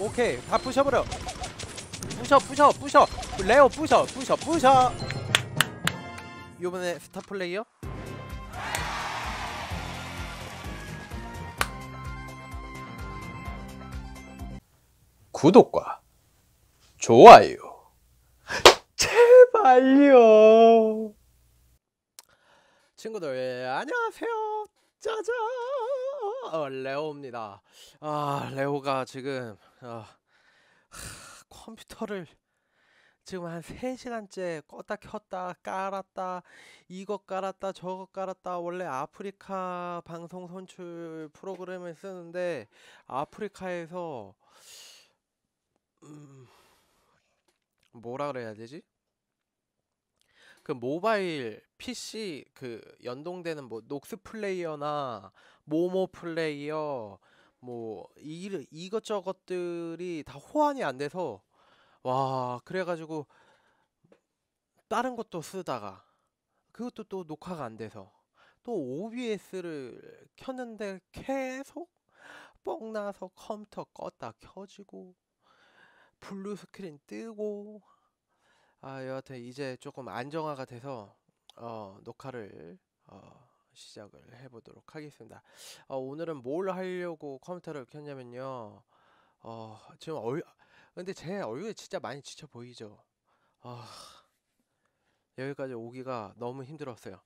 오케이 다 부셔버려. 부셔 부셔 부셔. 레오 부셔 부셔 부셔. 요번에 스타 플레이어? 구독과 좋아요. 제발요. 친구들 예, 안녕하세요. 짜잔 어, 레오입니다 아 레오가 지금 어, 하, 컴퓨터를 지금 한 3시간째 껐다 켰다 깔았다 이거 깔았다 저거 깔았다 원래 아프리카 방송 선출 프로그램을 쓰는데 아프리카에서 음, 뭐라 그래야 되지? 그 모바일 PC 그 연동되는 뭐 녹스 플레이어나 모모 플레이어 뭐 이, 이것저것들이 다 호환이 안 돼서 와 그래가지고 다른 것도 쓰다가 그것도 또 녹화가 안 돼서 또 OBS를 켰는데 계속 뻑나서 컴퓨터 껐다 켜지고 블루 스크린 뜨고 아 여하튼 이제 조금 안정화가 돼서 어, 녹화를 어, 시작을 해보도록 하겠습니다. 어, 오늘은 뭘 하려고 컴퓨터를 켰냐면요. 어, 지금 얼 근데 제 얼굴이 진짜 많이 지쳐 보이죠. 아 여기까지 오기가 너무 힘들었어요.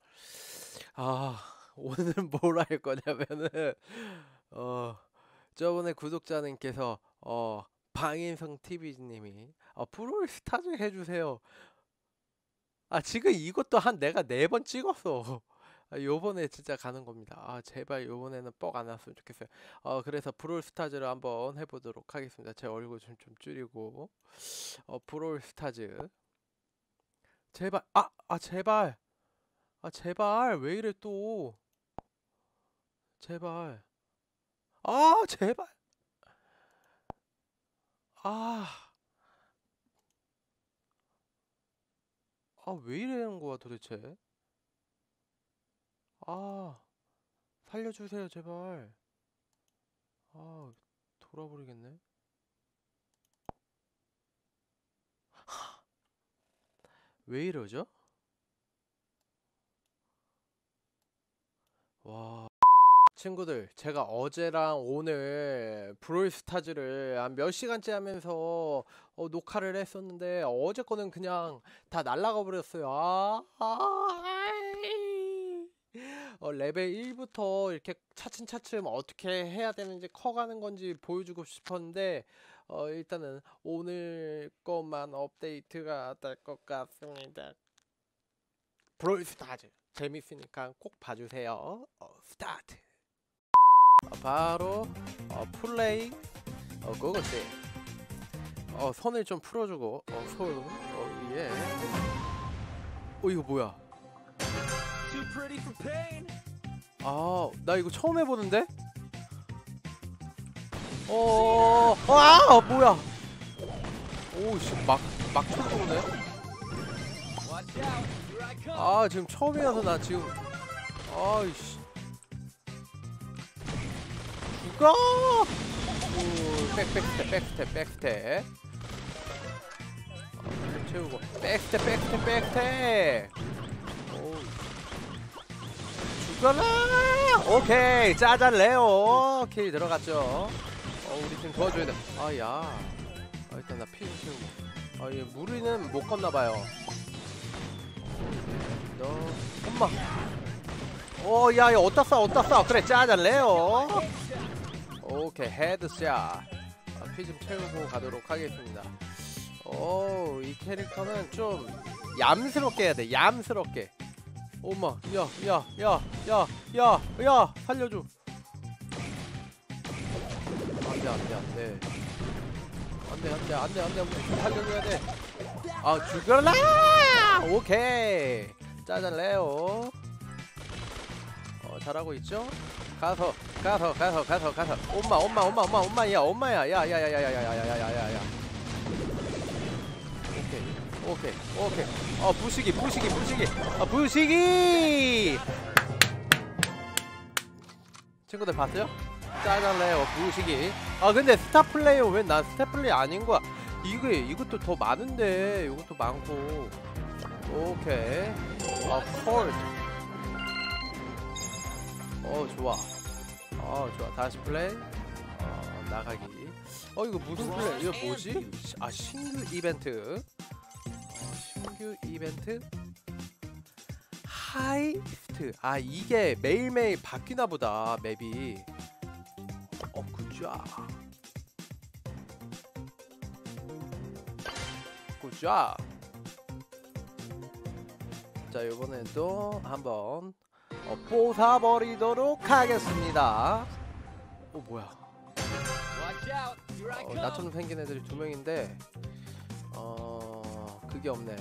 아 오늘은 뭘 할 거냐면은 어 저번에 구독자님께서 어 방인성 TV님이 어, 프로를 스타즈 해주세요. 아 지금 이것도 한 내가 네 번 찍었어. 아, 요번에 진짜 가는 겁니다. 아 제발 요번에는 뻑안 났으면 좋겠어요. 어 그래서 브롤 스타즈를 한번 해보도록 하겠습니다. 제 얼굴 좀 좀 줄이고. 어 브롤 스타즈. 제발. 아 아 제발. 아 제발. 왜 이래 또? 제발. 아 제발. 아, 아, 왜 이러는 거야 도대체? 아, 살려주세요, 제발. 아, 돌아버리겠네. 왜 이러죠? 와. 친구들 제가 어제랑 오늘 브롤스타즈를 한 몇 시간째 하면서 어, 녹화를 했었는데 어제 거는 그냥 다 날라가 버렸어요 아, 아 어, 레벨 1부터 이렇게 차츰차츰 어떻게 해야 되는지 커가는 건지 보여주고 싶었는데 어, 일단은 오늘 것만 업데이트가 될 것 같습니다. 브롤스타즈 재밌으니까 꼭 봐주세요. 어, 스타트. 어, 바로 어, 플레이 어 그것이 어 손을 좀 풀어주고 어 손 어, 예. 어 이거 뭐야 아 나 이거 처음 해보는데 어 아 뭐야 오씨 막 막 쳐들어오네 아 지금 처음이라서 나 지금 아이씨 go! 백, 백스텝, 백스텝, 백스텝. 어, 채우고. 백스텝, 백스텝, 백스텝. 오. 죽어라! 오케이. 짜잔, 레오. 오케이, 들어갔죠. 어, 우리 팀 도와줘야 돼. 아, 야. 아, 일단 나 피 채우고. 아, 얘 물에는 못 걷나봐요. 너, 엄마. 어, 야, 야, 어디다 쏴, 어디다 쏴. 그래, 짜잔, 레오. 오케이 headshot 아, 피좀 채우고 가도록 하겠습니다 오 이 캐릭터는 좀 얌스럽게 해야 돼 얌스럽게 엄마 야야야 야 야 야 야 살려줘 안돼 안돼 안돼 안돼 안돼 안돼 안돼 살려줘야 돼아 죽여라 오케이 레오 어 잘하고 있죠 가서 가서 가서 가서 가서 엄마 엄마 엄마 엄마 엄마야 엄마야 야야야야야야야야야야야 오케이 오케이. 어 부시기 부시기 부시기. 어 부시기! 친구들 봤어요? 짜잔레오 부시기. 아 근데 스타 플레이어 왜 난 스타 플레이 아닌 거야? 이게 이것도 더 많은데 이것도 많고. 오케이. 아 콜트 어 좋아. 어 좋아. 다시 플레이. 어 나가기. 어 이거 무슨 플레이? 이거 뭐지? 시- 아 신규 이벤트. 어, 신규 이벤트? Heist. 아 이게 매일매일 바뀌나 보다 맵이. 어 굿잡 굿잡 자 이번에도 한번 어, 뽀사버리도록 하겠습니다. 어 뭐야? 어, 나처럼 생긴 애들이 두 명인데 어 그게 없네.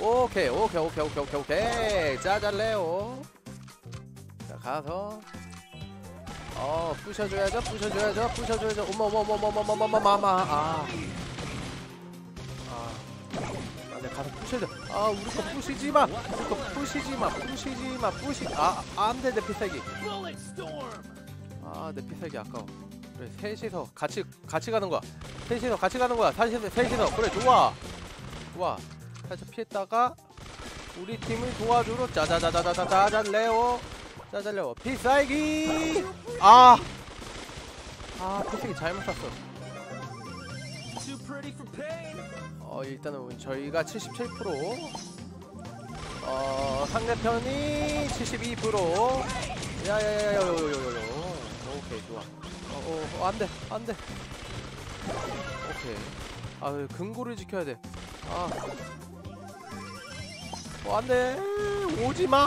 오케이 오케이 오케이 오케이 오케이 오케이. 짜잘래요. 자 가서. 어 부셔줘야죠 부셔줘야죠 부셔줘야죠. 어머머머머머머머마마 아. 아, 내 가서 부셔줘. 아 우리 거 부시지마. 우리 거 부시지마 부시지마 부시. 아 안돼 내 피살기. 아내 피살기 아까워. 그래 셋이서 같이 같이 가는 거야. 셋이서 같이 가는 거야. 셋이서 셋이서. 그래 좋아. 좋아. 살짝 피했다가 우리 팀을 도와주러 짜자자자자자자 레오. 짜자 레오. 피살기. 아! 아 피살기 잘못 샀어. 어 일단은 저희가 77%어 상대편이 72% 야야야야야야야 오케이 좋아. 어어 어, 어, 어 안돼 안돼. 오케이. 아 근고를 지켜야 돼. 아 어, 안 돼. 오지 마.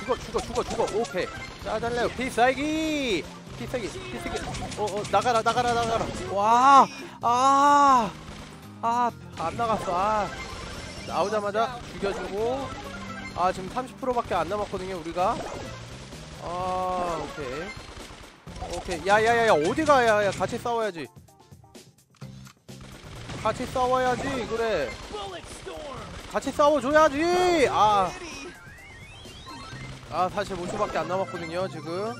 죽어 죽어 죽어 죽어. 오케이. 짜잘래요. 피싸기. 피싸기 피싸기. 어 어 나가라 나가라 나가라. 와 아 아 안 나갔어. 아. 나오자마자 죽여주고. 아 지금 30%밖에 안 남았거든요 우리가. 아 오케이 오케이. 야야야야 어디가? 야야 같이 싸워야지. 같이 싸워야지 그래. 같이 싸워줘야지! 아. 아 사실 5초밖에 안 남았거든요 지금.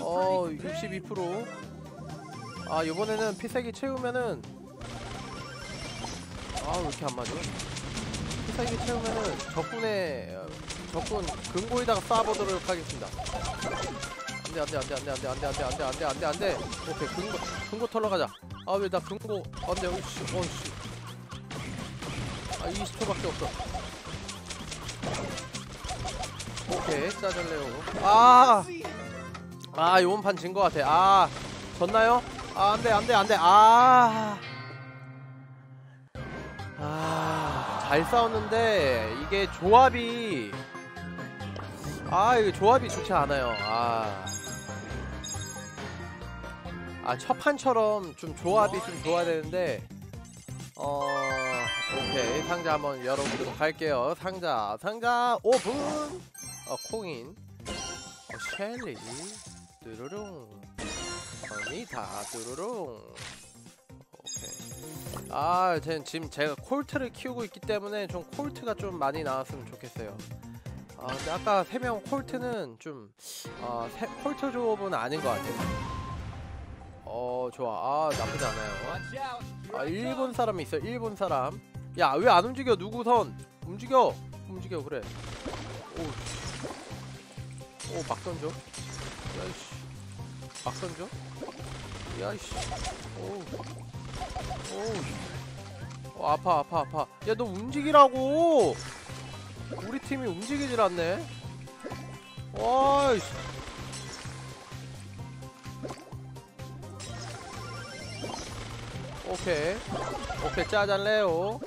어 62%. 아 이번에는 피세기 채우면은. 아왜 이렇게 안 맞아? 피세기 채우면은 적군의 어, 적군 근고에다가 쏴보도록 하겠습니다. 안돼 안돼 안돼 안돼 안돼 안돼 안돼 안돼 안돼 안돼 안돼 오케이 근고 근고 털러 가자. 아 왜나 근고 안돼 어씨 어씨 아 20초밖에 없어. 오케이 짜잘래요. 아. 아 이번 판 진 것 같아 아 졌나요? 아 안돼 안돼 안돼 아. 아 잘 싸웠는데 이게 조합이 아 이게 조합이 좋지 않아요 아. 아 첫판처럼 좀 조합이 좀 좋아야 되는데 어 오케이. 상자 한번 열어보도록 할게요. 상자 상자 오픈! 어 콩인. 어 셸리 뚜루룽. 어니다 뚜루룽. 오케이. 아 지금 제가 콜트를 키우고 있기 때문에 좀 콜트가 좀 많이 나왔으면 좋겠어요. 아 근데 아까 세 명 콜트는 좀 어, 세, 콜트 조합은 아닌 것 같아요 어 좋아. 아 나쁘지 않아요. 아 일본 사람이 있어 일본 사람. 야 왜 안 움직여? 누구 선? 움직여. 움직여 그래. 오오막 던져. 야이씨. 막 던져. 야이씨. 오오. 어, 아파 아파 아파. 야 너 움직이라고. 우리 팀이 움직이질 않네. 와이씨 오케이. 오케이 짜잘래요. 어,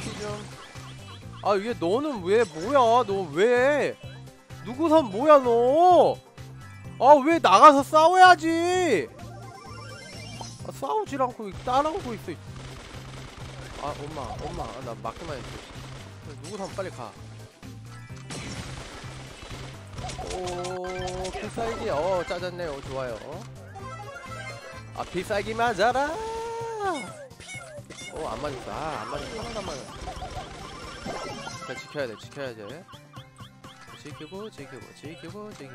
피좀. 아 이게 너는 왜 뭐야? 너 왜? 누구선 뭐야 너? 아 왜 나가서 싸워야지? 아, 싸우질 않고 따라오고 있어. 아 엄마 엄마. 아, 나 맞기만 했어. 누구선 빨리 가. 오, 필살기, 어, 짜졌네요. 좋아요. 아, 필살기 맞아라! 오, 안 맞았어. 아, 안 맞았어. 하나도 안 맞았어. 그래 지켜야 돼 지켜야 돼 지키고 지키고 지키고 지키고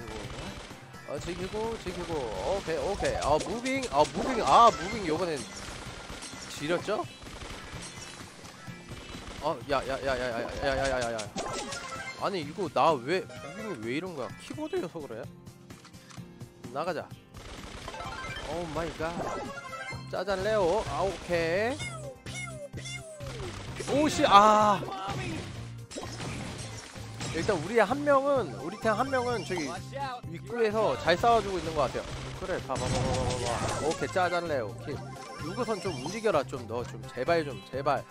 어 지키고 지키고 오케이 오케이 어 moving 어 moving 아 moving 요번엔 지렸죠? 어 야야야야야야야야야야 아니 이거 나왜 moving이 왜 이런 거야 키보드여서 그래? 나가자 oh my god 짜잔 레오. 아 오케이. 오씨 아. 일단 우리 한 명은 우리 팀 한 명은 저기 입구에서 잘 싸워주고 있는 것 같아요. 그래 봐봐봐봐봐 오케이 짜잔 레오. 오케이. 유구선 좀 움직여라 좀너좀 제발 좀 제발.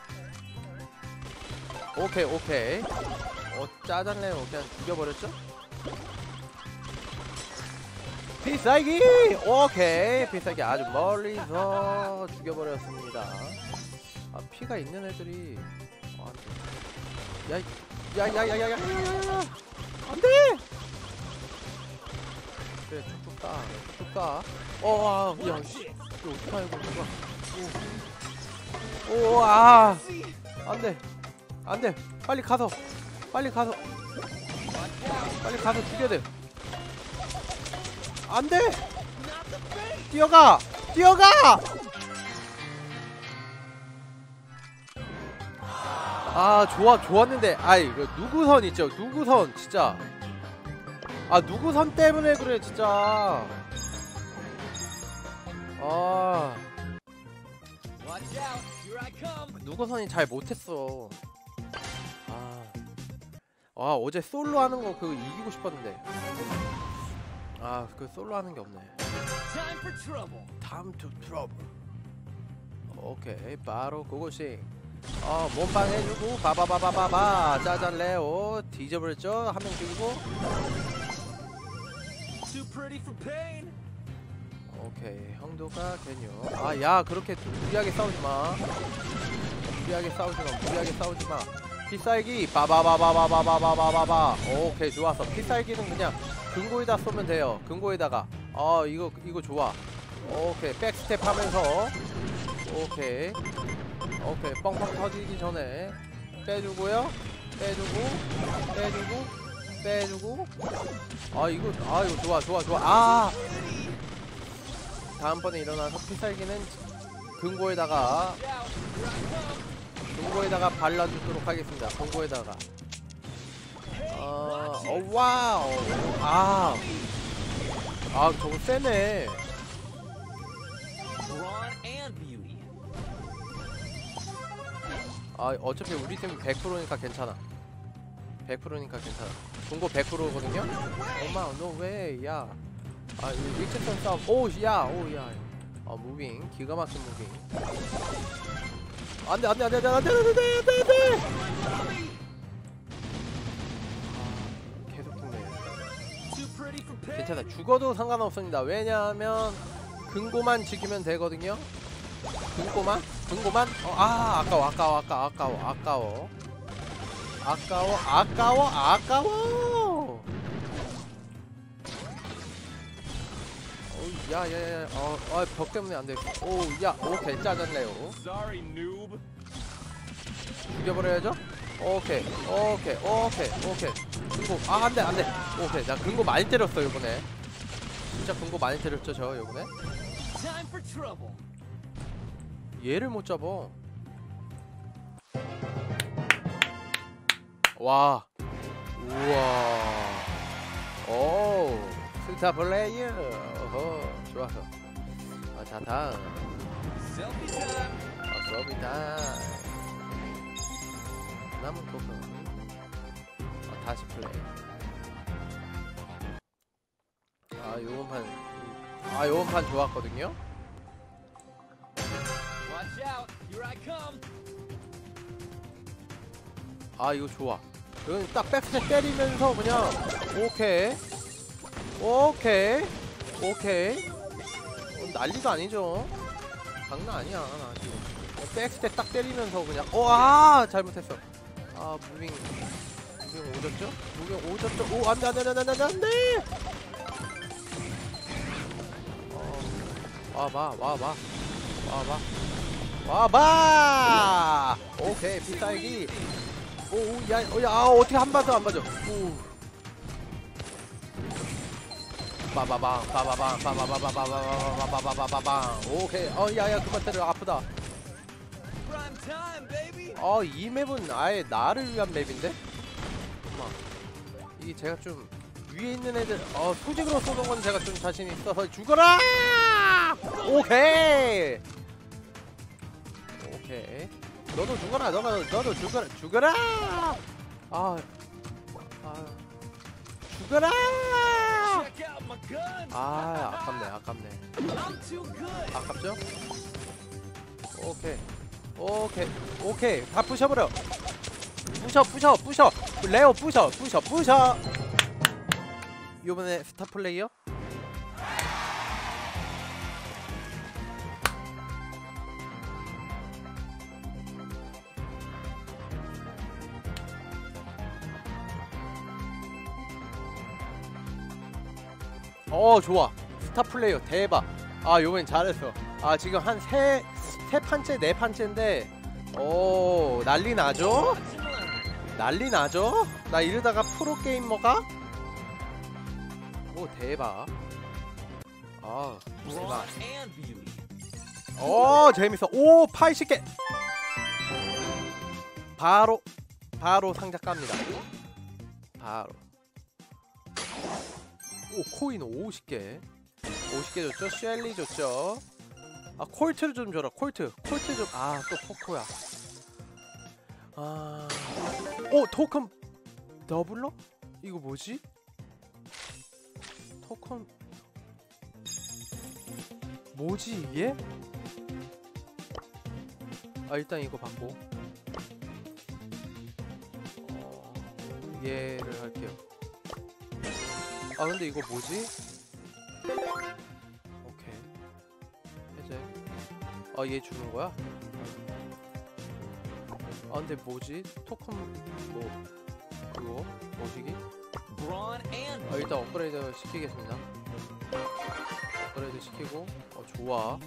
오케이 오케이. 어 짜잔 레오. 그냥 죽여버렸죠? 필살기 오케이 필살기 아주 멀리서 죽여버렸습니다 아 피가 있는 애들이 어, 안 돼 야 야 야 야 야 야야 안돼 그래 쭉쭉 가 쭉쭉 가 어아 야 씨 이거 어떡하냐 이거 누가 오아 안 돼 안 돼 빨리 가서 빨리 가서 빨리 가서 죽여야 돼 안돼. 뛰어가 뛰어가. 아 좋아 좋았는데. 아이 그 누구선 있죠? 누구선 진짜. 아 누구선 때문에 그래 진짜. 아. 누구선이 잘 못했어. 아, 아 어제 솔로 하는 거 그거 이기고 싶었는데 아 그 솔로 하는 게 없네. Time for trouble. time to trouble. 오케이 바로 그곳이 어 몸빵 해주고 바바바바바바 짜잔 레오 뒤져버렸죠 한 명 죽이고. 오케이 형도가 개뇨 아야 그렇게 무리하게 싸우지마. 무리하게 싸우지마 무리하게 싸우지마. 필살기 바바바바바바바바바바 오케이 좋았어. 필살기는 그냥 금고에다 쏘면 돼요. 금고에다가. 아 이거 이거 좋아. 오케이. 백스텝 하면서. 오케이. 오케이. 뻥뻥 터지기 전에. 빼주고요. 빼주고 빼주고 빼주고. 아 이거 아 이거 좋아 좋아 좋아. 아! 다음번에 일어나서 필살기는 금고에다가. 금고에다가 발라주도록 하겠습니다. 금고에다가 어, 어 와우 아, 아 저거 세네. 아 어차피 우리 팀 100%니까 괜찮아. 100%니까 괜찮아. 금고 100%거든요. 엄마 no way. 아 일체선 싸움. 오야 오야. 아 moving 기가 막힌 moving. 안돼 안돼 안돼 안돼 안돼 안돼 안돼 안돼. 괜찮아. 죽어도 상관없습니다. 왜냐하면 금고만 지키면 되거든요. 금고만? 금고만? 어, 아 아까워 아까워 아까워 아까워 아까워. 아까워 아까워 아까워! 야야야 어벽 때문에 안돼. 오야 오케이 noob. 죽여버려야죠? 오케이 오케이 오케이 오케이 금고 아 안돼 안돼. 오케이. 나 금고 많이 때렸어 이번에. 진짜 금고 많이 때렸죠 저 trouble. 얘를 못 잡어 와. 우와. 오. 스타 플레이어. 어허. 좋았어 아, 자 다음. 아, 타임. 남은 아, 다시 플레이 아 요번 판아 요번 판 좋았거든요. 아 이거 좋아. 이건 딱 백스텝 때리면서 그냥 오케이. 오케이. 오케이. 어, 난리가 아니죠. 장난 아니야 나 지금. 어, 백스텝 딱 때리면서 그냥 어아 잘못했어. 아 moving moving 오졌죠? moving 오졌죠? 오 안돼 안돼 안돼 안돼 안돼 어 와봐 와봐 와봐 와봐 오케이 피살기 오야 어, 야, 아, 어떻게 한 발도 안 맞아 오 빠바방 빠바방 빠바바바바바바바바바바바바방 오케이 어 야야 그만 때려 아프다 Prime time, baby. 어이 맵은 아예 나를 위한 맵인데 이게 제가 좀 위에 있는 애들 어 소직으로 쏘는 건 제가 좀 자신 있어서 죽어라! 오케이! 오케이. 너도 죽어라 너도 너도 죽어라 죽어라! 아, 아 죽어라. 아 아깝네 아깝네. 아깝죠? 오케이. 오케이. 오케이. 다 부셔버려 부셔 부셔 부셔. 레오 부셔 부셔 부셔. 요번에 스타 플레이어? 어 좋아. 스타 플레이어 대박. 아 요번엔 잘했어. 아 지금 한 세 세 판째 네 판째인데 오 난리 나죠? 난리 나죠? 나 이러다가 프로 게이머가? 오 대박. 아 대박. 오 재밌어. 오 80개. 바로 바로 상자 깝니다. 바로. 오 코인 50개. 50개 줬죠? 쉘리 줬죠? 아 콜트를 좀 줘라 콜트. 콜트 좀아 또 포코야. 아 오 토큰 더블러? 이거 뭐지? 토큰 뭐지 이게? 아 일단 이거 받고. 어, 얘를 할게요. 아 근데 이거 뭐지? 오케이. 해제. 아얘 주는 거야? 아 근데 뭐지? 토큰 뭐 그거? 뭐시기? 아 일단 업그레이드 시키겠습니다. 업그레이드 시키고 어 좋아.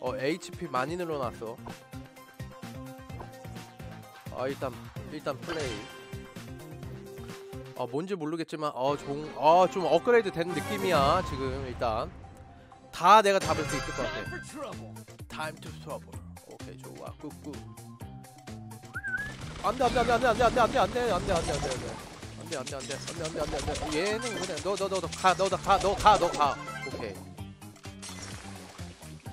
어 HP 많이 늘어났어. 아 일단 일단 플레이. 아 뭔지 모르겠지만 어좀아좀 업그레이드 된 느낌이야 지금 일단. 다 내가 잡을 수 있을 것 같아. Time to trouble. 오케이 좋아. 꾹꾹 안돼 안돼 안돼 안돼 안돼 안돼 안돼 안돼 안돼 안돼 안돼 안돼 안돼 안돼 안돼 안돼 안돼 안돼 안돼 얘는 그냥 너너너가너가너가너가 오케이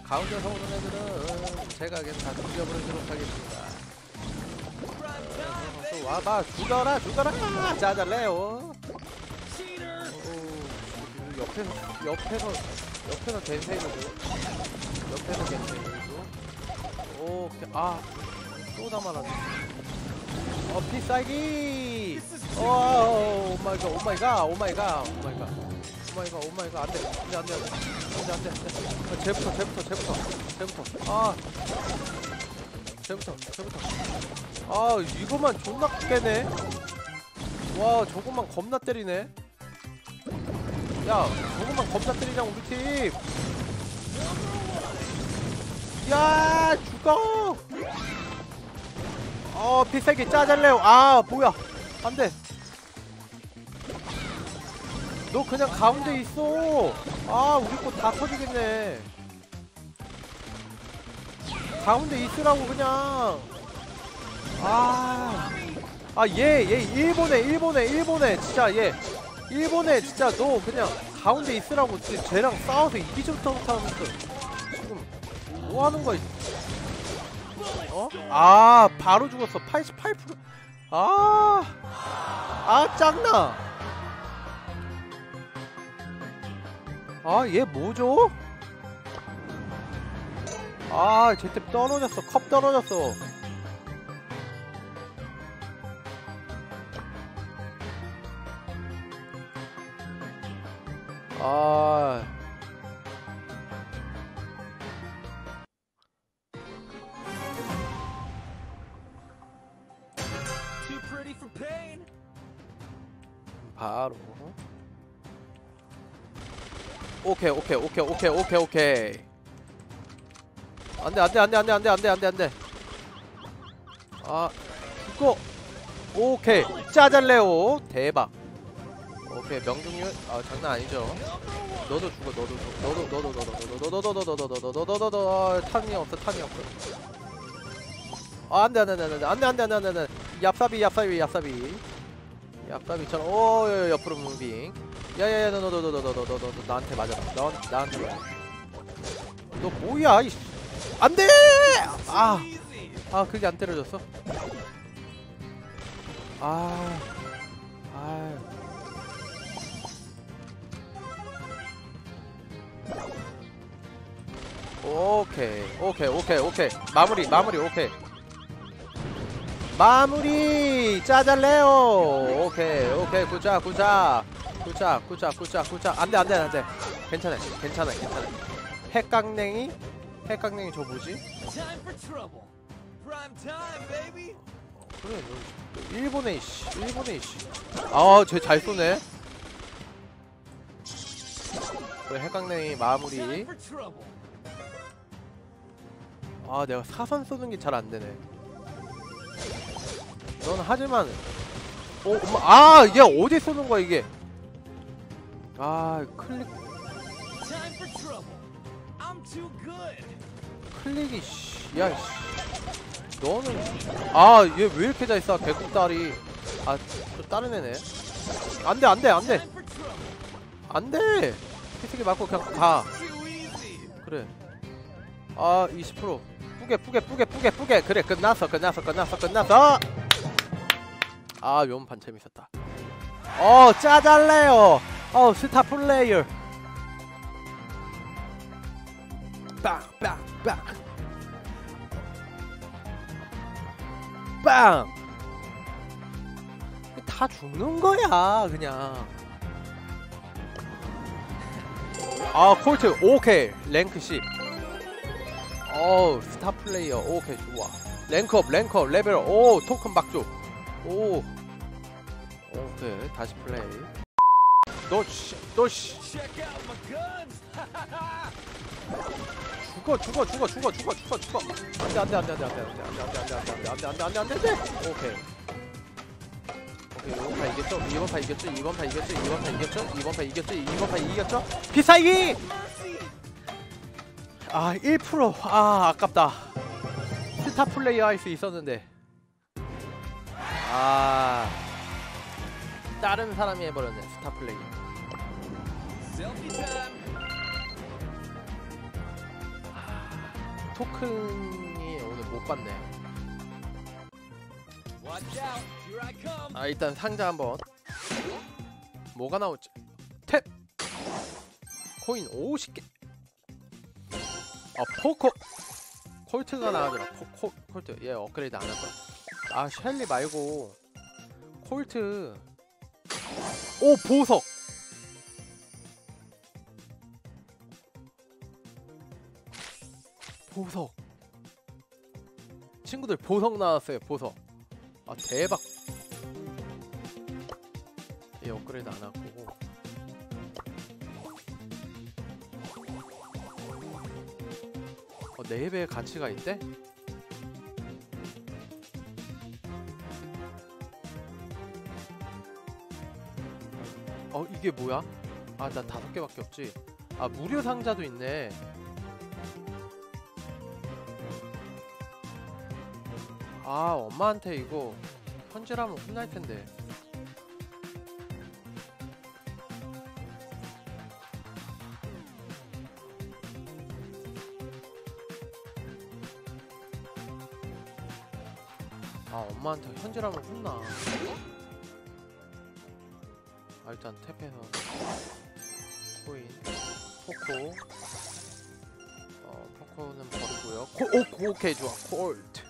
가운데서 오는 애들은 제가 그냥 다 죽여버리도록 하겠습니다 또. 와봐 죽어라 죽어라 짜잘래요 Cheater. 오 옆에서 옆에서 옆에서 겐세이도 옆에서 겐세이도 오케이 아또 담아놨네 어 필살기 oh my god oh my god oh my god oh my god. oh my god oh my god. 안돼 안돼 안 돼. 안 돼 안 돼 안 돼. 쟤부터 쟤부터 쟤부터 쟤부터. 아. 쟤부터 쟤부터. 아 이거만 존나 깨네. 와 저것만 겁나 때리네. 야 저것만 겁나 때리자 우리 팀. 야, 죽어! 어, 필살기 짜잘래요. 아, 뭐야. 안 돼. 너 그냥 가운데 있어. 아, 우리 거다 터지겠네. 가운데 있으라고, 그냥. 아. 아, 얘, 얘, 일본에, 일본에, 일본에. 진짜, 얘. 일본에, 진짜, 너 그냥 가운데 있으라고. 쟤랑 싸워서 이기지부터 못하면서. 지금, 뭐 하는 거야, 어? 아 바로 죽었어. 88% 아, 아 짱나. 아 얘 뭐죠? 아 제때 떨어졌어. 컵 떨어졌어. 아 바로 오케이 오케이 오케이 오케이 오케이 오케이 안돼 안돼 안돼 안돼 안돼 안돼 안돼 안돼 아 죽고 오케이 짜잘레오 대박 오케이 명중률 아 장난 아니죠 너도 죽어 너도 죽어 너도 너도 너도 너도 너도 너도 너도 너도 너도 너도 너도 탄이 없어 탄이 없어 아 안돼 안돼 안돼 안돼 안돼 안돼 안돼 안돼 얍삽이 얍삽이 얍삽이 얍삽이처럼 오 여, 여, 옆으로 무빙 야야야 너 너 너 너 너 너 너 너 나한테 맞아라 너 나한테 맞아 너 뭐야 이 안돼 아 Easy. 아 그게 안 때려졌어? 아, 아, 오케이, 오케이, 오케이, 오케이. 마무리, 마무리, 오케이. 마무리, 짜잘래요. 오케이, 오케이, 굿자, 굿자, 굿자, 굿자, 굿자, 굿자. 안돼, 안돼, 안돼. 괜찮아, 괜찮아, 괜찮아. 핵강냉이, 핵강냉이 저 뭐지? 그래 너 일본에 씨 일본에 씨 아쟤 잘 쏘네 그래 핵강냉이 마무리. 아 내가 사선 쏘는 게 잘 안 되네 넌 하지만 어 엄마 아얘 어디 쏘는 거야 이게? 아 클릭. 클릭이 씨 야 씨. 너는 아 얘 왜 이렇게 잘 쏴 개국다리 아 저 다른 애네. 안 돼 안 돼 안돼. Time for trouble. 안돼. 피스기 맞고 그냥 가. 그래. 아 20% 뿌게 뿌게 뿌게 뿌게 뿌게 그래 끝났어 끝났어 끝났어 끝났어 아 요번판 재밌었다. 어 짜잘래요. 어 스타 플레이어. 빵빵빵. 빵! 다 죽는 거야 그냥. 아 콜트 오케이. 랭크 10 어우 스타 플레이어. 오케이 좋아. rank up rank up 레벨 오 토큰 박조 오 오케이 다시 플레이 Check out my guns. 죽어 죽어 죽어 죽어 죽어 죽어 죽어 안돼 안돼 안돼 안돼 안돼 안돼 안돼 안돼 안돼 안돼 안돼 안돼 안돼 안돼 오케이 오케이 이번 판 이겼죠 이번 판 이겼죠 이번 판 이겼죠 이번 판 이겼죠 이번 판 이겼죠 이번 판 이겼죠 비사이기 아 1%아 아깝다 스타 플레이어 할 수 있었는데 아. 다른 사람이 해버렸네 스타 Selfie time. 토큰이 오늘 못 come. 아 일단 상자 한번. 뭐가 나올지. 탭! 코인 50개. 아 포커. 콜트가 나와더라. 포, 콜, 콜트. 얘 업그레이드 안 할 거야 아 셸리 말고 콜트. 오 보석. 보석. 친구들 보석 나왔어요 보석. 아 대박. 얘 업그레이드 안 할 거고. 어, 4배의 가치가 있대? 이게 뭐야? 아 나 다섯 개밖에 없지. 아 무료 상자도 있네. 아 엄마한테 이거 편지라면 혼날 텐데. 아 엄마한테 현질하면 혼나 아 일단 탭해서 코인 포코. 어 포코는 버리고요. 코, 오, 코, 오케이 좋아. 콜트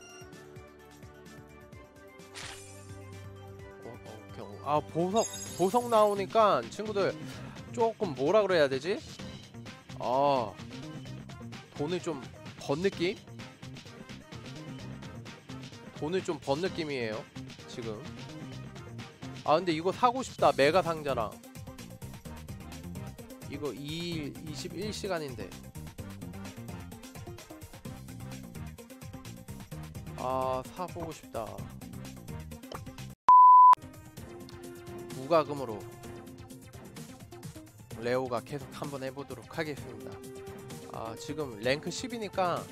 어, 어, 오케이. 어. 아 보석 보석 나오니까 친구들 조금 뭐라 그래야 되지? 아 돈을 좀 번 느낌? 돈을 좀 번 느낌이에요 지금 아 근데 이거 사고 싶다. 메가 상자랑. 이거 2일 21시간인데. 아 사보고 싶다. 무과금으로 레오가 계속 한번 해보도록 하겠습니다. 아, 지금 랭크 10이니까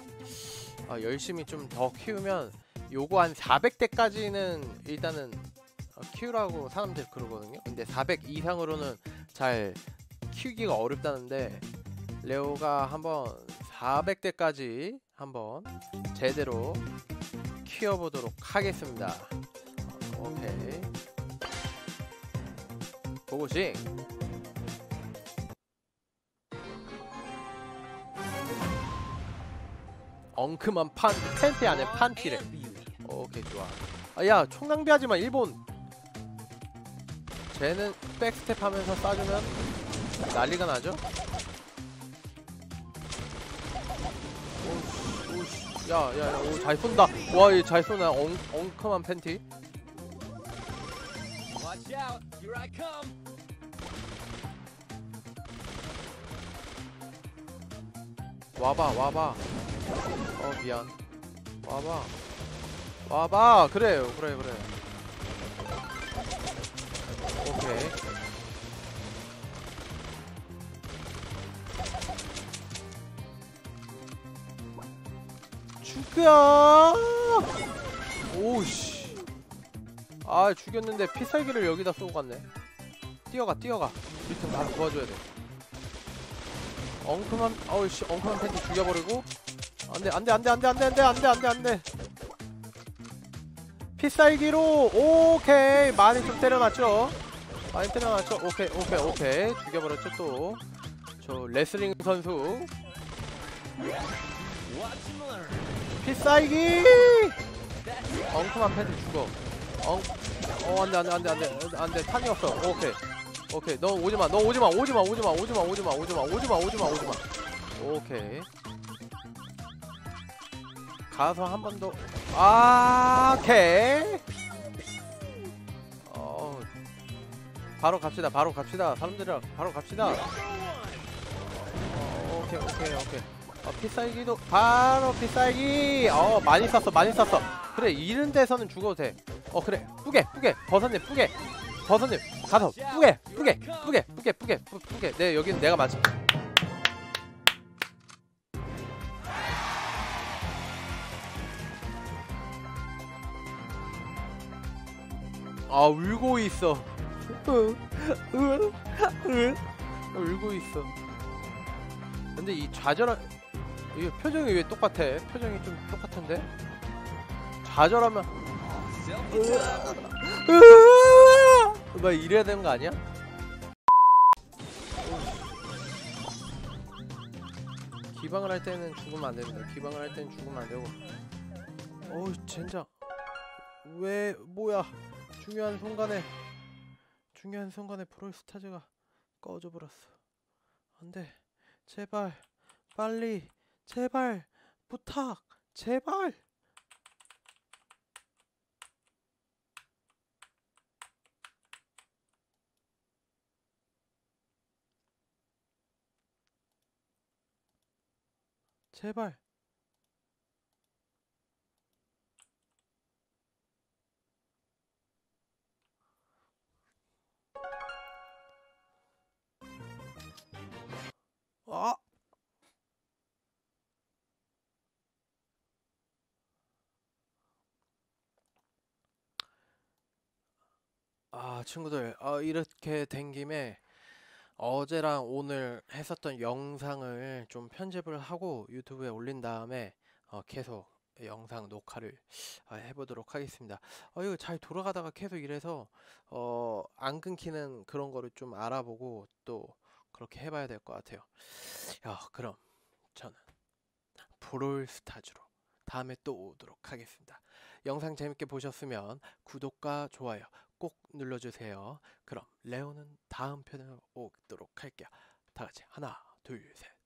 아, 열심히 좀 더 키우면 요거 한 400대까지는 일단은 어, 키우라고 사람들 그러거든요. 근데 400 이상으로는 잘 키우기가 어렵다는데 레오가 한번 400대까지 한번 제대로 키워보도록 하겠습니다. 오케이. 고고싱. 엉큼한 판 팬티 안에 판티래. 오케이 좋아. 아, 야 총낭비하지 마 일본. 쟤는 백스텝 하면서 쏴주면 난리가 나죠? 오씨, 오씨. 야, 야, 야, 오, 잘 쏜다. 와, 얘잘 쏘네. 엉, 엉큼한 팬티. 와봐, 와봐. 어, 미안. 와봐. 와봐. 그래, 그래, 그래. 오케이. 죽여! 오우씨. 아, 죽였는데 피살기를 여기다 쏘고 갔네. 뛰어가, 뛰어가. 리튼 바로 도와줘야 돼. 엉큼한, 어우씨, 엉큼한 팬티 죽여버리고. 안돼, 안돼, 안돼, 안돼, 안돼, 안돼, 안돼, 안돼, 안돼. 피살기로, 오케이. 많이 좀 때려놨죠? 많이 때려놨죠? 오케이, 오케이, 오케이. 죽여버렸죠, 또. 저, 레슬링 선수. 필살기! 엉큼한 팬티 죽어. 엉, 어, 안 돼, 안 돼, 안 돼, 안 돼, 안 돼, 탄이 없어. 오케이. 오케이. 너 오지 마, 너 오지 마, 오지 마, 오지 마, 오지 마, 오지 마, 오지 마, 오지 마, 오지 마, 오지 마. 오케이. 가서 한 번 더. 아, 오케이. 바로 갑시다, 바로 갑시다. 사람들이랑 바로 갑시다. 어, 오케이, 오케이, 오케이. 어, 피살기도 바로 피살기. 어, 많이 쐈어, 많이 쐈어. 그래, 이런 데서는 죽어도 돼. 어, 그래, 뿌게, 뿌게, 버섯님, 뿌게, 버섯님, 가서 뿌게, 뿌게, 뿌게, 뿌게, 뿌게, 뿌- 뿌게. 네, 여기는 내가 맞아. 아, 울고 있어. 울고 있어. 근데 이 좌절한 이 표정이 왜 똑같아? 표정이 좀 똑같은데? 좌절하면 막 이래야 되는 거 아니야? 기방을 할 때는 죽으면 안 됩니다. 기방을 할 때는 죽으면 안 되고. 어우 젠장. 왜 뭐야? 중요한 순간에 중요한 순간에 프로스타즈가 꺼져 버렸어. 안돼. 제발 빨리 제발 부탁 제발 제발 아 아, 친구들, 어, 이렇게 된 김에 어제랑 오늘 했었던 영상을 좀 편집을 하고 유튜브에 올린 다음에 어, 계속 영상 녹화를 아, 해보도록 하겠습니다. 어, 이거 잘 돌아가다가 계속 이래서 어, 안 끊기는 그런 거를 좀 알아보고 또 그렇게 해봐야 될 것 같아요. 야, 그럼 저는 브롤스타즈로 다음에 또 오도록 하겠습니다. 영상 재밌게 보셨으면 구독과 좋아요 꼭 눌러주세요. 그럼 레오는 다음 편으로 오도록 할게요. 다 같이 하나, 둘, 셋.